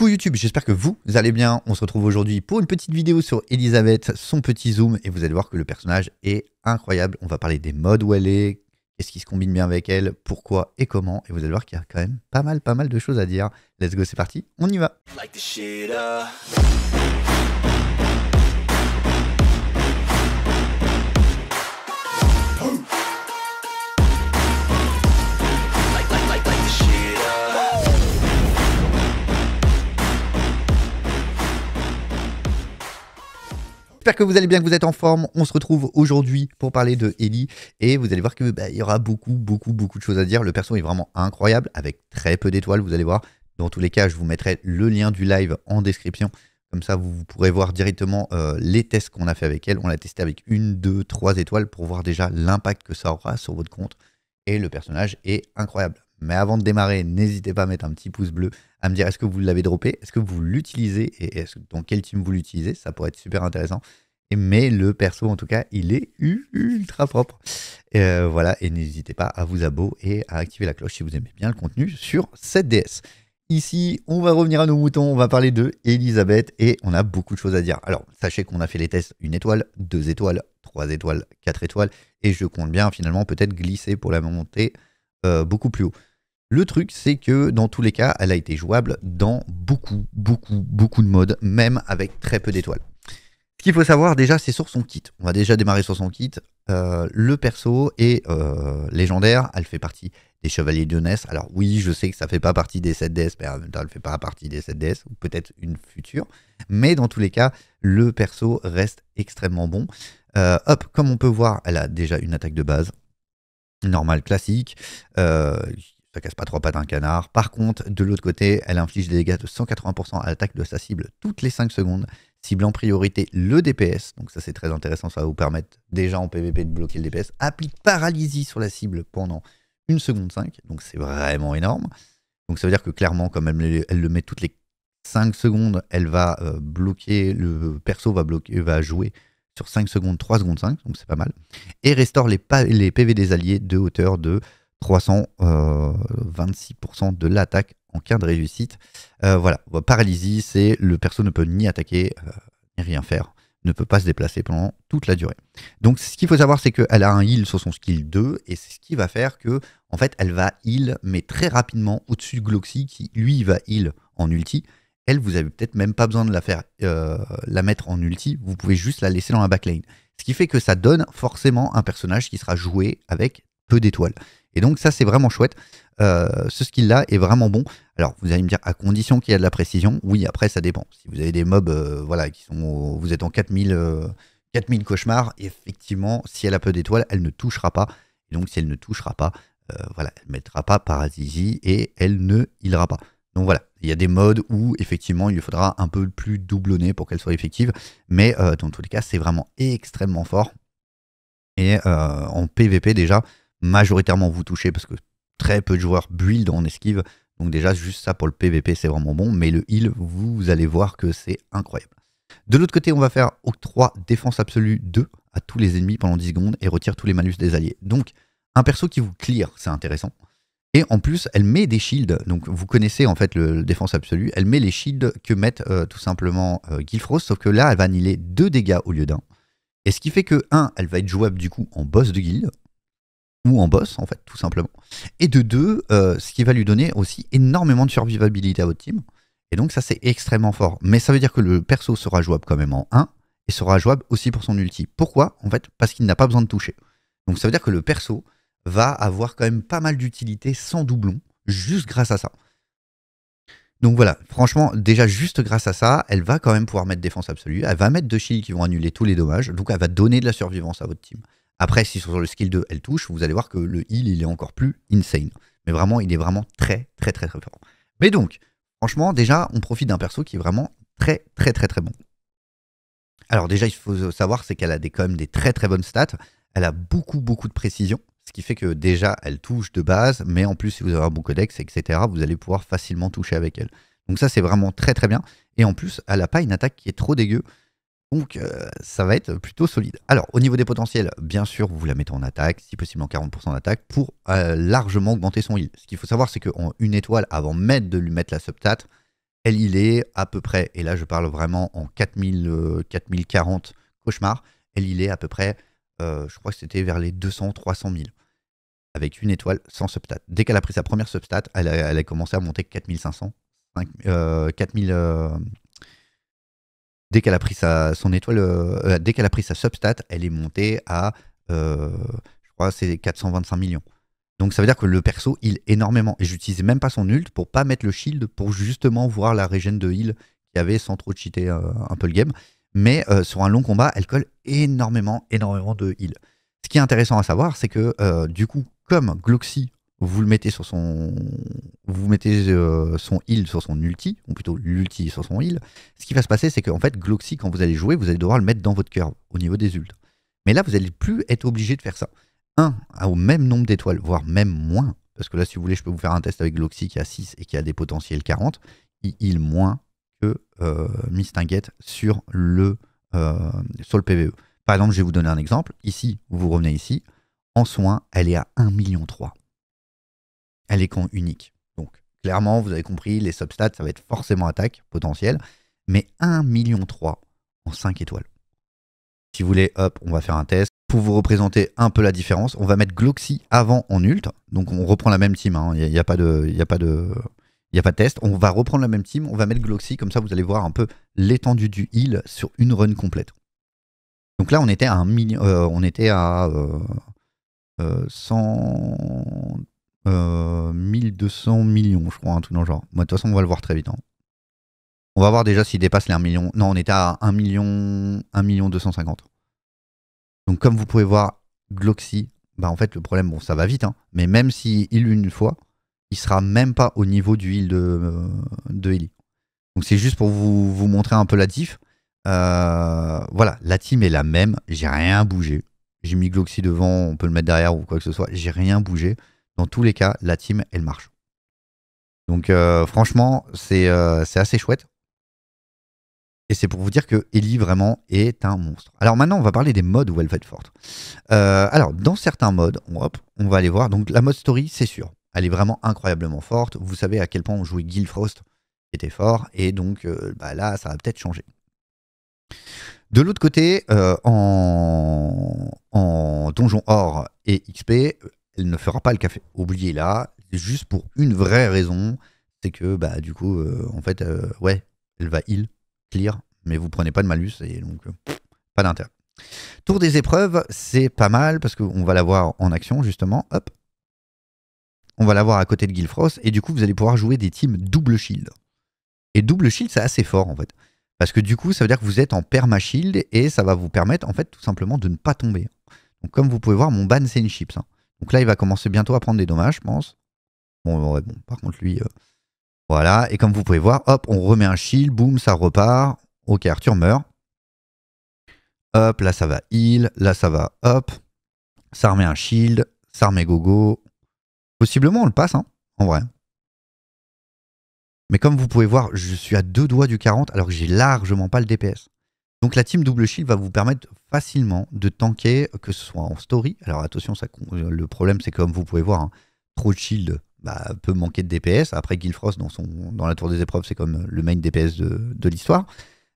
Coucou YouTube, j'espère que vous allez bien. On se retrouve aujourd'hui pour une petite vidéo sur Elisabeth, son petit zoom, et vous allez voir que le personnage est incroyable. On va parler des modes où elle est, qu'est-ce qui se combine bien avec elle, pourquoi et comment, et vous allez voir qu'il y a quand même pas mal, pas mal de choses à dire. Let's go, c'est parti, on y va. Que vous allez bien, que vous êtes en forme. On se retrouve aujourd'hui pour parler de Ellie et vous allez voir que bah, y aura beaucoup, beaucoup, beaucoup de choses à dire. Le perso est vraiment incroyable avec très peu d'étoiles. Vous allez voir. Dans tous les cas, je vous mettrai le lien du live en description. Comme ça, vous pourrez voir directement euh, les tests qu'on a fait avec elle. On l'a testé avec une, deux, trois étoiles pour voir déjà l'impact que ça aura sur votre compte. Et le personnage est incroyable. Mais avant de démarrer, n'hésitez pas à mettre un petit pouce bleu, à me dire est-ce que vous l'avez droppé, est-ce que vous l'utilisez? Et dans quel team vous l'utilisez? Ça pourrait être super intéressant. Mais le perso, en tout cas, il est ultra propre. Euh, voilà, et n'hésitez pas à vous abonner et à activer la cloche si vous aimez bien le contenu sur cette DS. Ici, on va revenir à nos moutons, on va parler de Elisabeth et on a beaucoup de choses à dire. Alors, sachez qu'on a fait les tests une étoile, deux étoiles, trois étoiles, quatre étoiles, et je compte bien finalement peut-être glisser pour la monter euh, beaucoup plus haut. Le truc, c'est que dans tous les cas, elle a été jouable dans beaucoup, beaucoup, beaucoup de modes, même avec très peu d'étoiles. Ce qu'il faut savoir déjà, c'est sur son kit. On va déjà démarrer sur son kit. Euh, le perso est euh, légendaire, elle fait partie des Chevaliers de Ness. Alors oui, je sais que ça fait pas partie des 7DS, mais en même temps, elle fait pas partie des 7DS, ou peut-être une future. Mais dans tous les cas, le perso reste extrêmement bon. Euh, hop, comme on peut voir, elle a déjà une attaque de base, normale, classique ça casse pas trois pattes un canard. Par contre, de l'autre côté, elle inflige des dégâts de 180% à l'attaque de sa cible toutes les 5 secondes, cible en priorité le DPS. Donc ça c'est très intéressant, ça va vous permettre déjà en PvP de bloquer le DPS. Applique paralysie sur la cible pendant 1 seconde 5, donc c'est vraiment énorme. Donc ça veut dire que clairement, comme elle, le met toutes les 5 secondes, elle va euh, bloquer, le perso va, bloquer, va jouer sur 5 secondes, 3 secondes 5, donc c'est pas mal. Et restaure les, les PV des alliés de hauteur de 326% euh, de l'attaque en cas de réussite. Euh, voilà, paralysie, c'est le perso ne peut ni attaquer, euh, ni rien faire, ne peut pas se déplacer pendant toute la durée. Donc ce qu'il faut savoir, c'est qu'elle a un heal sur son skill 2, et c'est ce qui va faire que, en fait, elle va heal, mais très rapidement au-dessus de Gloxy, qui lui va heal en ulti. Elle, vous avez peut-être même pas besoin de la faire, la mettre en ulti, vous pouvez juste la laisser dans la backline. Ce qui fait que ça donne forcément un personnage qui sera joué avec peu d'étoiles. Et donc ça c'est vraiment chouette. Euh, ce skill-là est vraiment bon. Alors vous allez me dire à condition qu'il y a de la précision. Oui, après ça dépend. Si vous avez des mobs, euh, voilà, qui sont, vous êtes en 4000, 4000 euh, cauchemars, effectivement, si elle a peu d'étoiles, elle ne touchera pas. Et donc si elle ne touchera pas, voilà, elle ne mettra pas paralysie et elle ne healera pas. Donc voilà, il y a des modes où effectivement il faudra un peu plus doublonner pour qu'elle soit effective, mais dans tous les cas c'est vraiment extrêmement fort. Et en PvP déjà, majoritairement vous touchez parce que très peu de joueurs build en esquive. Donc déjà, juste ça pour le PVP, c'est vraiment bon. Mais le heal, vous allez voir que c'est incroyable. De l'autre côté, on va faire octroi défense absolue 2 à tous les ennemis pendant 10 secondes et retire tous les malus des alliés. Donc, un perso qui vous clear, c'est intéressant. Et en plus, elle met des shields. Donc, vous connaissez en fait le, défense absolue. Elle met les shields que mettent euh, tout simplement euh, Gilfrost, sauf que là, elle va annihiler 2 dégâts au lieu d'un. Et ce qui fait que, 1, elle va être jouable du coup en boss de guild ou en boss, en fait, tout simplement. Et de deux, euh, ce qui va lui donner aussi énormément de survivabilité à votre team. Et donc, ça, c'est extrêmement fort. Mais ça veut dire que le perso sera jouable quand même en 1 et sera jouable aussi pour son ulti. Pourquoi? En fait, parce qu'il n'a pas besoin de toucher. Donc, ça veut dire que le perso va avoir quand même pas mal d'utilité sans doublon, juste grâce à ça. Donc voilà, franchement, déjà juste grâce à ça, elle va quand même pouvoir mettre défense absolue. Elle va mettre deux shields qui vont annuler tous les dommages. Donc elle va donner de la survivance à votre team. Après, si sur le skill 2, elle touche, vous allez voir que le heal, il est encore plus insane. Mais vraiment, il est vraiment très, très, très, très fort. Mais donc, franchement, déjà, on profite d'un perso qui est vraiment très, très, très, très bon. Alors déjà, il faut savoir, c'est qu'elle a des, quand même des très, très bonnes stats. Elle a beaucoup, beaucoup de précision. Ce qui fait que déjà, elle touche de base, mais en plus, si vous avez un bon codex, etc., vous allez pouvoir facilement toucher avec elle. Donc ça, c'est vraiment très, très bien. Et en plus, elle n'a pas une attaque qui est trop dégueu. Donc euh, ça va être plutôt solide. Alors au niveau des potentiels, bien sûr, vous la mettez en attaque, si possible en 40% d'attaque, pour euh, largement augmenter son heal. Ce qu'il faut savoir, c'est qu'en une étoile, avant même de lui mettre la substat, elle, il est à peu près, et là je parle vraiment en 4000, 4040 cauchemar, elle, il est à peu près, je crois que c'était vers les 200, 300 000 avec une étoile sans substat. Dès qu'elle a pris sa première substat, elle a, commencé à monter 4500, 4000. Dès qu'elle a pris sa, son euh, sa substat, elle est montée à, euh, je crois, c'est 425 millions. Donc ça veut dire que le perso heal énormément. Et j'utilisais même pas son ult pour pas mettre le shield pour justement voir la régène de heal qu'il y avait sans trop cheater euh, un peu le game. Mais sur un long combat, elle colle énormément, énormément de heal. Ce qui est intéressant à savoir, c'est que du coup, comme Gloxy, vous le mettez sur son vous mettez euh, son heal sur son ulti ou plutôt l'ulti sur son heal ce qui va se passer c'est qu'en fait Gloxy quand vous allez jouer vous allez devoir le mettre dans votre curve au niveau des ults mais là vous n'allez plus être obligé de faire ça. Un au même nombre d'étoiles voire même moins parce que là si vous voulez je peux vous faire un test avec Gloxy qui a 6 et qui a des potentiels 40 il heal moins que euh, Mistinguette sur le euh, sur le PVE par exemple je vais vous donner un exemple. Ici vous revenez ici. En soins elle est à 1 million 3 à l'écran unique. Donc clairement, vous avez compris, les substats, ça va être forcément attaque potentielle, mais 1,3 million en 5 étoiles. Si vous voulez, hop, on va faire un test. Pour vous représenter un peu la différence, on va mettre Gloxy avant en ult. Donc on reprend la même team, hein. il n'y a, y a, pas de... A a pas de test. On va reprendre la même team, on va mettre Gloxy, comme ça vous allez voir un peu l'étendue du heal sur une run complète. Donc là, on était à, un million, euh, on était à euh, euh, 100, euh, 1200 euh, millions, je crois, un truc dans le genre. de toute façon, on va le voir très vite. Hein. On va voir déjà s'il dépasse les 1 million. Non, on était à 1 million, 1 million 250. Donc, comme vous pouvez voir, Gloxy, bah en fait, le problème, bon, ça va vite, hein, mais même s'il heal une fois, il sera même pas au niveau du heal de, euh, de Eli. Donc, c'est juste pour vous, vous, montrer un peu la diff. voilà, la team est la même, j'ai rien bougé. J'ai mis Gloxy devant, on peut le mettre derrière ou quoi que ce soit. J'ai rien bougé. Dans tous les cas, la team, elle marche. Donc euh, franchement, euh, c'est assez chouette. Et c'est pour vous dire que Ellie vraiment est un monstre. Alors maintenant, on va parler des modes où elle va être forte. Euh, alors, dans certains modes, hop, on va aller voir. Donc la mode story, c'est sûr. Elle est vraiment incroyablement forte. Vous savez à quel point on jouait Guildfrost, qui était fort. Et donc bah là, ça va peut-être changer. De l'autre côté, euh, en, en donjon or et XP, elle ne fera pas le café. Oubliez-la, juste pour une vraie raison, c'est que bah du coup, euh, en fait, euh, ouais, elle va heal, clear, mais vous prenez pas de malus et donc pas d'intérêt. Tour des épreuves, c'est pas mal parce qu'on va la voir en action justement. Hop, on va la voir à côté de Guilfrost et du coup vous allez pouvoir jouer des teams double shield. Et double shield, c'est assez fort en fait. Parce que du coup, ça veut dire que vous êtes en perma-shield et ça va vous permettre en fait tout simplement de ne pas tomber. Donc comme vous pouvez voir, mon ban c'est une chips. Hein. Donc là, il va commencer bientôt à prendre des dommages, je pense. Bon, bon par contre, lui, euh, voilà. Et comme vous pouvez voir, hop, on remet un shield, boum, ça repart. Ok, Arthur meurt. Hop, là ça va heal, là ça va hop. Ça remet un shield, ça remet gogo. Possiblement on le passe, hein, en vrai. Mais comme vous pouvez voir, je suis à deux doigts du 40 alors que j'ai largement pas le DPS. Donc la team double shield va vous permettre facilement de tanker, que ce soit en story. Alors attention, ça, le problème c'est comme vous pouvez voir, hein, trop de shield bah, peut manquer de DPS. Après Guilfrost dans, la tour des épreuves, c'est comme le main DPS de, l'histoire.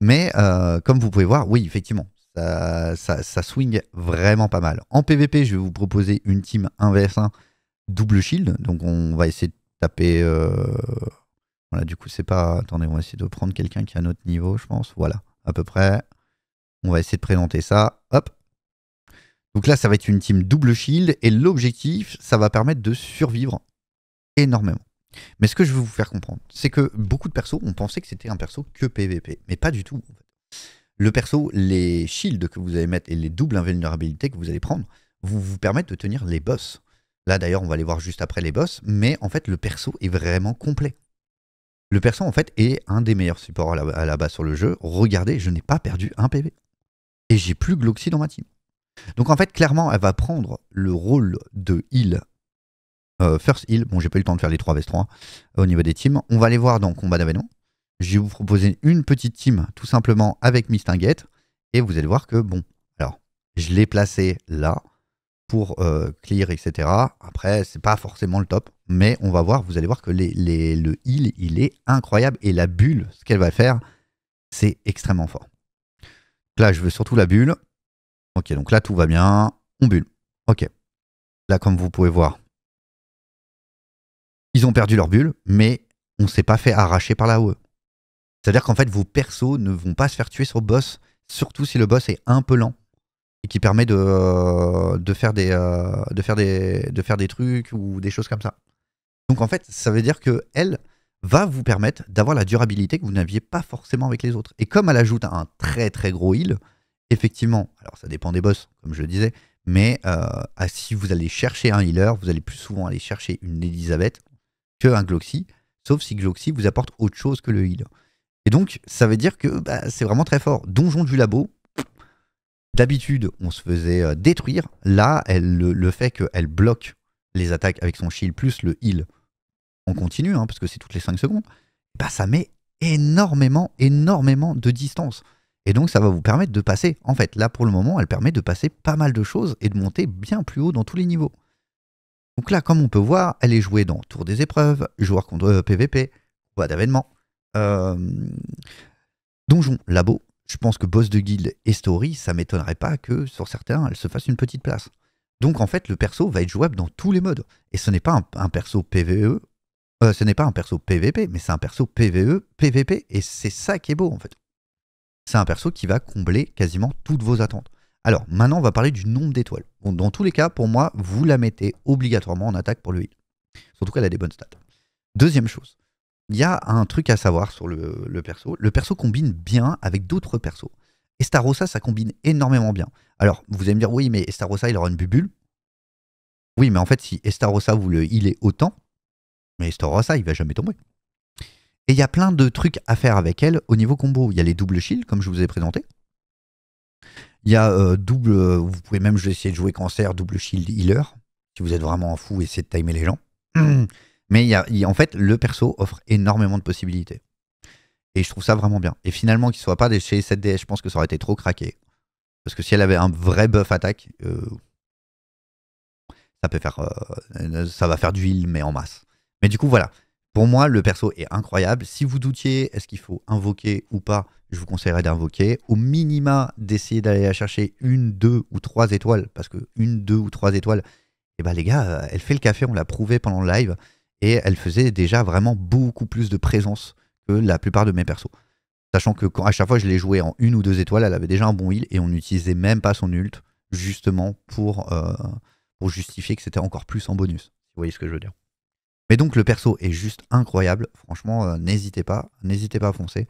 Mais euh, comme vous pouvez voir, oui, effectivement, ça, swing vraiment pas mal. En PvP, je vais vous proposer une team 1 vs 1 double shield. Donc on va essayer de taper... Euh, voilà, du coup, c'est pas. Attendez, on va essayer de prendre quelqu'un qui a notre niveau, je pense. Voilà, à peu près. On va essayer de présenter ça. Hop. Donc là, ça va être une team double shield. Et l'objectif, ça va permettre de survivre énormément. Mais ce que je veux vous faire comprendre, c'est que beaucoup de persos ont pensé que c'était un perso que PVP. Mais pas du tout. Le perso, les shields que vous allez mettre et les doubles invulnérabilités que vous allez prendre, vous vous permettent de tenir les boss. Là d'ailleurs, on va les voir juste après les boss, mais en fait, le perso est vraiment complet. Le perso, en fait, est un des meilleurs supports à la, base sur le jeu. Regardez, je n'ai pas perdu un PV. Et j'ai plus Gloxy dans ma team. Donc en fait, clairement, elle va prendre le rôle de heal. Euh, first heal. Bon, j'ai pas eu le temps de faire les 3 vs 3 au niveau des teams. On va les voir dans combat d'avènement. Je vais vous proposer une petite team, tout simplement avec Mistinguette. Et vous allez voir que, bon, alors, je l'ai placé là. Pour euh, clear, etc. Après, c'est pas forcément le top, mais on va voir, vous allez voir que le heal, il est incroyable, et la bulle, ce qu'elle va faire, c'est extrêmement fort. Là, je veux surtout la bulle. Ok, donc là, tout va bien. On bulle. Ok. Là, comme vous pouvez voir, ils ont perdu leur bulle, mais on s'est pas fait arracher par la OE. C'est-à-dire qu'en fait, vos persos ne vont pas se faire tuer sur le boss, surtout si le boss est un peu lent qui permet de, euh, de, faire, des, euh, de, faire, des, trucs ou des choses comme ça. Donc en fait, ça veut dire que elle va vous permettre d'avoir la durabilité que vous n'aviez pas forcément avec les autres. Et comme elle ajoute un très très gros heal, effectivement, alors ça dépend des boss, comme je le disais, mais euh, si vous allez chercher un healer, vous allez plus souvent aller chercher une Elisabeth que un Gloxy, sauf si Gloxy vous apporte autre chose que le heal. Et donc, ça veut dire que bah, c'est vraiment très fort. Donjon du labo, d'habitude, on se faisait euh, détruire. Là, le, fait qu'elle bloque les attaques avec son shield plus le heal, on continue, hein, parce que c'est toutes les 5 secondes, bah, ça met énormément, énormément de distance. Et donc, ça va vous permettre de passer. En fait, là, pour le moment, elle permet de passer pas mal de choses et de monter bien plus haut dans tous les niveaux. Donc là, comme on peut voir, elle est jouée dans Tour des épreuves, joueur contre euh, PVP, voie d'avènement, euh, donjon, labo. Je pense que boss de guild et story, ça m'étonnerait pas que sur certains, elle se fasse une petite place. Donc en fait, le perso va être jouable dans tous les modes. Et ce n'est pas un, perso PVE, euh, ce n'est pas un perso PVP, mais c'est un perso PVE, PVP, et c'est ça qui est beau en fait. C'est un perso qui va combler quasiment toutes vos attentes. Alors, maintenant, on va parler du nombre d'étoiles. Dans tous les cas, pour moi, vous la mettez obligatoirement en attaque pour le heal. Surtout qu'elle a des bonnes stats. Deuxième chose, il y a un truc à savoir sur le, perso. Le perso combine bien avec d'autres persos. Estarossa, ça combine énormément bien. Alors, vous allez me dire, oui, mais Estarossa, il aura une bubule. Oui, mais en fait, si Estarossa, vous le healez autant, mais Estarossa, il va jamais tomber. Et il y a plein de trucs à faire avec elle au niveau combo. Il y a les doubles shields, comme je vous ai présenté. Il y a euh, double. euh, Vous pouvez même essayer de jouer cancer, double shield healer. Si vous êtes vraiment fou, essayez de timer les gens. Mais y a, en fait, le perso offre énormément de possibilités. Et je trouve ça vraiment bien. Et finalement, qu'il ne soit pas chez 7DS, je pense que ça aurait été trop craqué. Parce que si elle avait un vrai buff attaque, euh, ça peut faire. euh, ça va faire du heal, mais en masse. Mais du coup, voilà. Pour moi, le perso est incroyable. Si vous doutiez, est-ce qu'il faut invoquer ou pas, je vous conseillerais d'invoquer. Au minima, d'essayer d'aller chercher une, deux ou trois étoiles. Parce que une, deux ou trois étoiles, et ben les gars, euh, elle fait le café, on l'a prouvé pendant le live. Et elle faisait déjà vraiment beaucoup plus de présence que la plupart de mes persos. Sachant que quand, à chaque fois je l'ai joué en une ou deux étoiles, elle avait déjà un bon heal et on n'utilisait même pas son ult justement pour, euh, justifier que c'était encore plus en bonus. Vous voyez ce que je veux dire. Mais donc le perso est juste incroyable. Franchement, euh, n'hésitez pas, n'hésitez pas à foncer.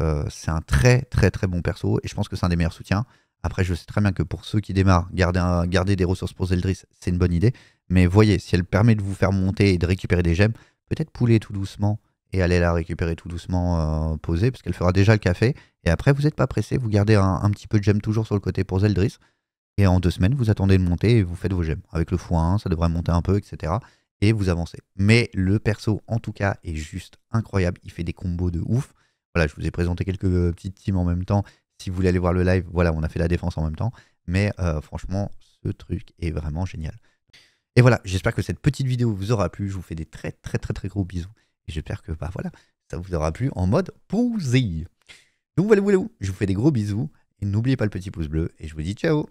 Euh, c'est un très très très bon perso et je pense que c'est un des meilleurs soutiens. Après, je sais très bien que pour ceux qui démarrent, garder, garder des ressources pour Zeldris, c'est une bonne idée. Mais voyez, si elle permet de vous faire monter et de récupérer des gemmes, peut-être pouler tout doucement et aller la récupérer tout doucement euh, posée, parce qu'elle fera déjà le café. Et après, vous n'êtes pas pressé, vous gardez un, petit peu de gemmes toujours sur le côté pour Zeldris. Et en deux semaines, vous attendez de monter et vous faites vos gemmes. Avec le x1, ça devrait monter un peu, etc. Et vous avancez. Mais le perso, en tout cas, est juste incroyable. Il fait des combos de ouf. Voilà, je vous ai présenté quelques euh, petites teams en même temps. Si vous voulez aller voir le live, voilà, on a fait la défense en même temps. Mais euh, franchement, ce truc est vraiment génial. Et voilà, j'espère que cette petite vidéo vous aura plu. Je vous fais des très très très très gros bisous. Et j'espère que bah voilà, ça vous aura plu en mode posé. Donc voilà, voilà, je vous fais des gros bisous. Et n'oubliez pas le petit pouce bleu. Et je vous dis ciao